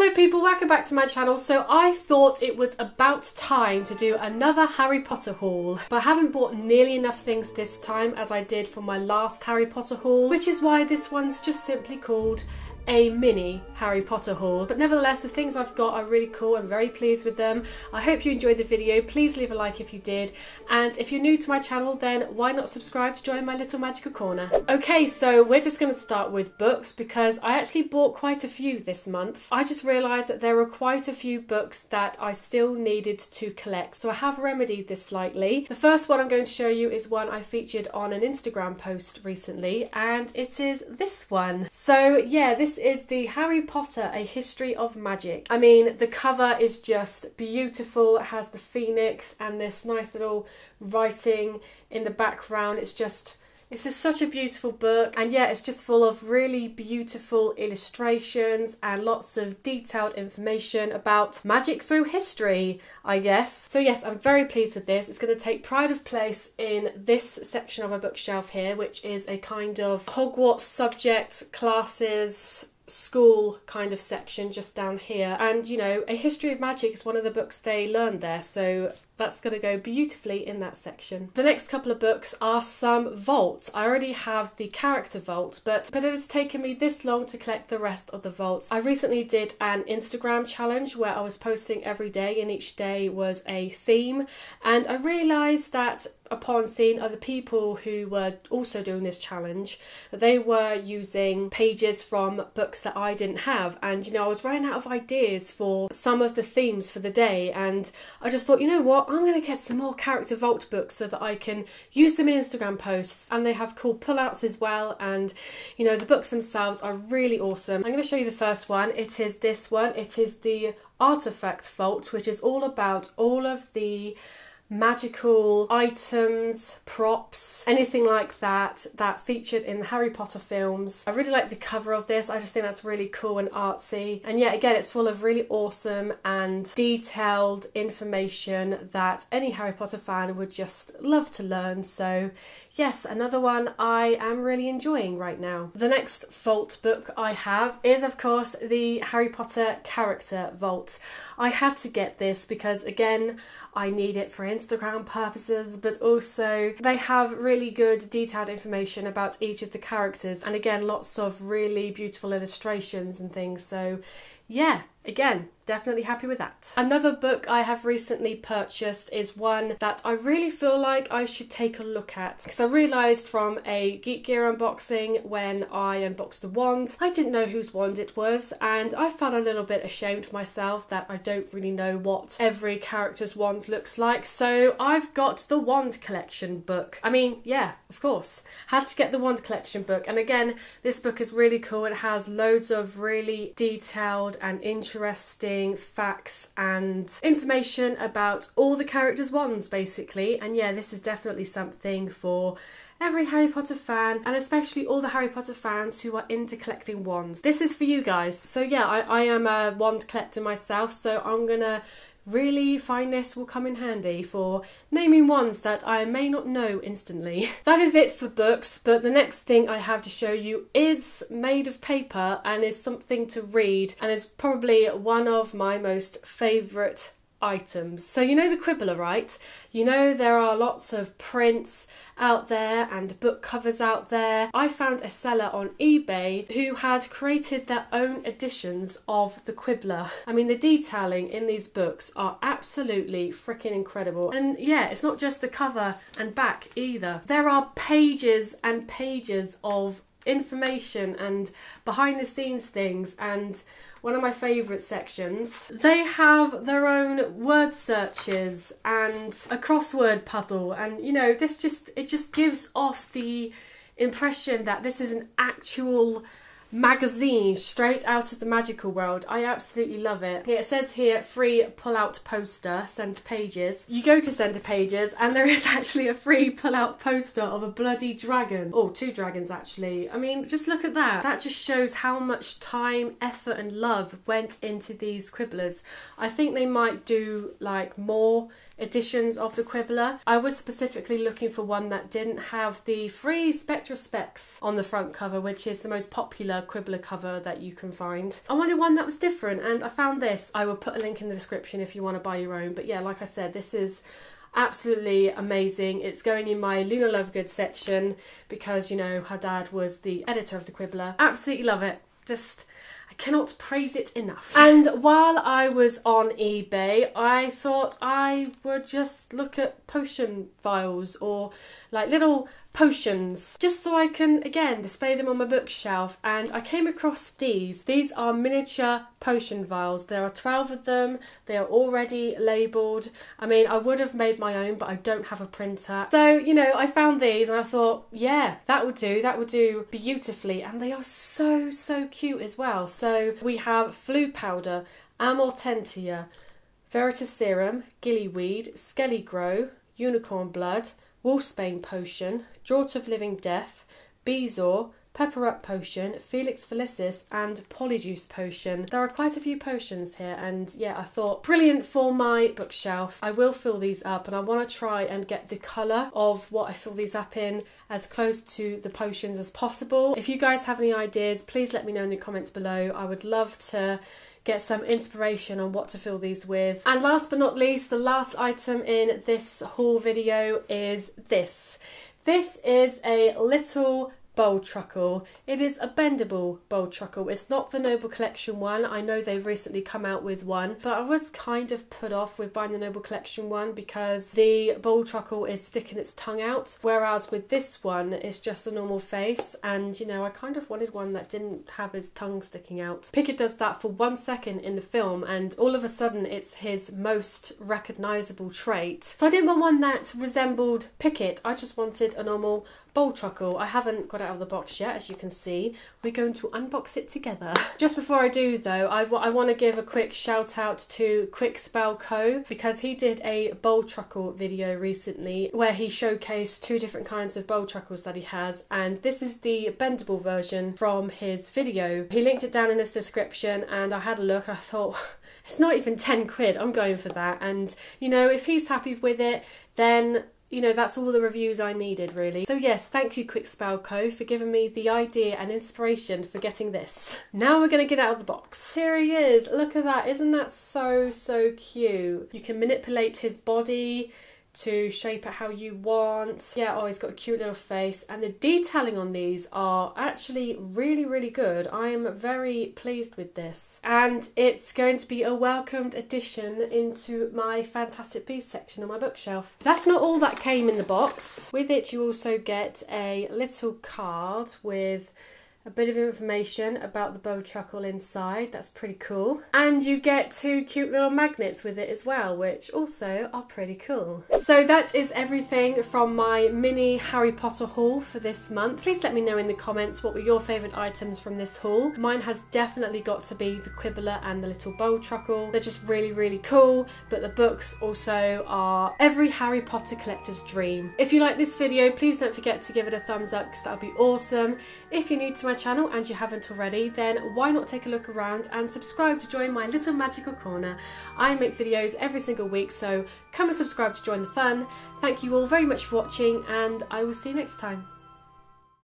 Hello people, welcome back to my channel. So I thought it was about time to do another Harry Potter haul, but I haven't bought nearly enough things this time as I did for my last Harry Potter haul, which is why this one's just simply called a mini Harry Potter haul. But nevertheless, the things I've got are really cool. I'm very pleased with them. I hope you enjoyed the video. Please leave a like if you did. And if you're new to my channel, then why not subscribe to join my little magical corner? Okay, so we're just going to start with books because I actually bought quite a few this month. I just realised that there were quite a few books that I still needed to collect. So I have remedied this slightly. The first one I'm going to show you is one I featured on an Instagram post recently and it is this one. So yeah, this is the Harry Potter A History of Magic. I mean, the cover is just beautiful. It has the phoenix and this nice little writing in the background. It's just it's just such a beautiful book, and yeah, it's just full of really beautiful illustrations and lots of detailed information about magic through history, I guess. So, yes, I'm very pleased with this. It's going to take pride of place in this section of my bookshelf here, which is a kind of Hogwarts subject classes school kind of section just down here. And you know, A History of Magic is one of the books they learned there, so that's going to go beautifully in that section. The next couple of books are some vaults. I already have the character vault, but, but it has taken me this long to collect the rest of the vaults. I recently did an Instagram challenge where I was posting every day and each day was a theme and I realised that upon seeing other people who were also doing this challenge they were using pages from books that I didn't have and you know I was running out of ideas for some of the themes for the day and I just thought you know what I'm going to get some more character vault books so that I can use them in Instagram posts and they have cool pullouts as well and you know the books themselves are really awesome. I'm going to show you the first one. It is this one. It is the Artifact Vault which is all about all of the magical items, props, anything like that that featured in the Harry Potter films. I really like the cover of this. I just think that's really cool and artsy. And yet again, it's full of really awesome and detailed information that any Harry Potter fan would just love to learn. So yes, another one I am really enjoying right now. The next vault book I have is of course the Harry Potter character vault. I had to get this because again, I need it for Instagram purposes, but also they have really good detailed information about each of the characters, and again, lots of really beautiful illustrations and things. So, yeah, again, definitely happy with that. Another book I have recently purchased is one that I really feel like I should take a look at because I realised from a Geek Gear unboxing when I unboxed the wand, I didn't know whose wand it was and I felt a little bit ashamed of myself that I don't really know what every character's wand looks like so I've got the wand collection book. I mean yeah of course had to get the wand collection book and again this book is really cool it has loads of really detailed and interesting facts and information about all the characters' wands, basically. And yeah, this is definitely something for every Harry Potter fan, and especially all the Harry Potter fans who are into collecting wands. This is for you guys. So yeah, I, I am a wand collector myself, so I'm gonna really find this will come in handy for naming ones that I may not know instantly. that is it for books, but the next thing I have to show you is made of paper and is something to read and is probably one of my most favourite items. So you know the Quibbler, right? You know there are lots of prints out there and book covers out there. I found a seller on eBay who had created their own editions of the Quibbler. I mean the detailing in these books are absolutely freaking incredible. And yeah, it's not just the cover and back either. There are pages and pages of information and behind the scenes things and one of my favourite sections. They have their own word searches and a crossword puzzle and you know this just it just gives off the impression that this is an actual magazine straight out of the magical world. I absolutely love it. It says here free pull out poster, centre pages. You go to centre pages and there is actually a free pull out poster of a bloody dragon. Oh, two dragons actually. I mean, just look at that. That just shows how much time, effort, and love went into these quibblers. I think they might do like more editions of the Quibbler. I was specifically looking for one that didn't have the free Spectrespecs on the front cover, which is the most popular Quibbler cover that you can find. I wanted one that was different and I found this. I will put a link in the description if you want to buy your own. But yeah, like I said, this is absolutely amazing. It's going in my Luna Lovegood section because, you know, her dad was the editor of the Quibbler. Absolutely love it. Just I cannot praise it enough. And while I was on eBay, I thought I would just look at potion vials or like little potions just so I can again display them on my bookshelf and I came across these. These are miniature potion vials. There are 12 of them. They are already labelled. I mean I would have made my own but I don't have a printer. So you know I found these and I thought yeah that would do. That would do beautifully and they are so so cute as well. So we have Floo powder, Amortentia, Veritaserum, Gillyweed, Skele-Gro, Unicorn Blood, Wolfsbane Potion, Draught of Living Death, Bezoar, Pepper Up Potion, Felix Felicis, and Polyjuice Potion. There are quite a few potions here, and yeah, I thought brilliant for my bookshelf. I will fill these up, and I want to try and get the colour of what I fill these up in as close to the potions as possible. If you guys have any ideas, please let me know in the comments below. I would love to get some inspiration on what to fill these with. And last but not least, the last item in this haul video is this. This is a little Bowtruckle. It is a bendable Bowtruckle. It's not the Noble Collection one. I know they've recently come out with one, but I was kind of put off with buying the Noble Collection one because the Bowtruckle is sticking its tongue out, whereas with this one, it's just a normal face. And you know, I kind of wanted one that didn't have his tongue sticking out. Pickett does that for one second in the film, and all of a sudden, it's his most recognizable trait. So I didn't want one that resembled Pickett. I just wanted a normal Bowtruckle. I haven't got it out of the box yet, as you can see. We're going to unbox it together. Just before I do though, I, want to give a quick shout out to Kwik Spell Co. because he did a Bowtruckle video recently where he showcased two different kinds of Bowtruckles that he has and this is the bendable version from his video. He linked it down in his description and I had a look and I thought it's not even 10 quid, I'm going for that and you know if he's happy with it then you know, that's all the reviews I needed really. So yes, thank you Kwik Spell Co for giving me the idea and inspiration for getting this. Now we're going to get out of the box. Here he is. Look at that. Isn't that so, so cute? You can manipulate his body to shape it how you want. Yeah, oh, he's got a cute little face, and the detailing on these are actually really, really good. I am very pleased with this, and it's going to be a welcomed addition into my Fantastic Beasts section on my bookshelf. That's not all that came in the box. With it, you also get a little card with a bit of information about the Bowtruckle inside. That's pretty cool. And you get two cute little magnets with it as well, which also are pretty cool. So that is everything from my mini Harry Potter haul for this month. Please let me know in the comments what were your favourite items from this haul. Mine has definitely got to be the Quibbler and the little Bowtruckle. They're just really, really cool, but the books also are every Harry Potter collector's dream. If you like this video, please don't forget to give it a thumbs up because that would be awesome. If you're new to my channel and you haven't already, then why not take a look around and subscribe to join my little magical corner. I make videos every single week, so come and subscribe to join the fun. Thank you all very much for watching, and I will see you next time.